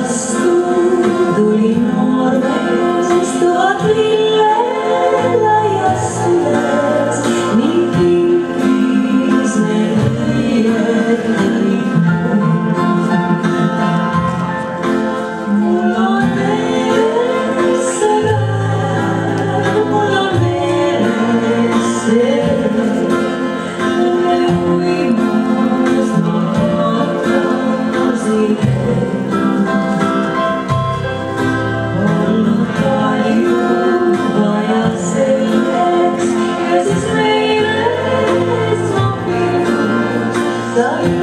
Just 나?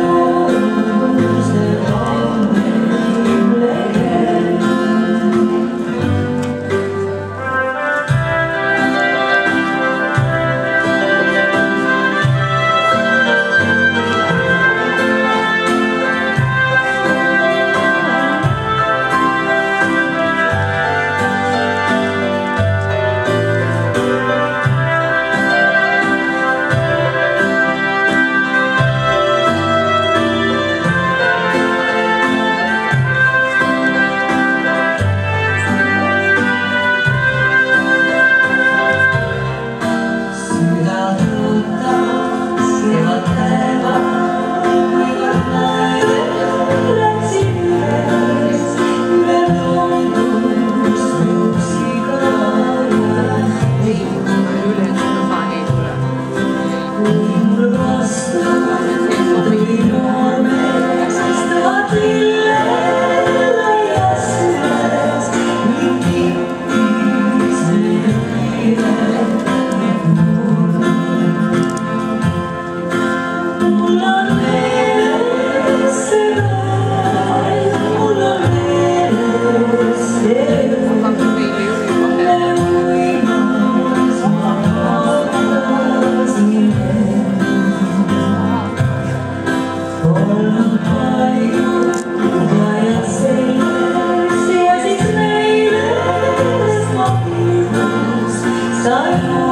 Heroes,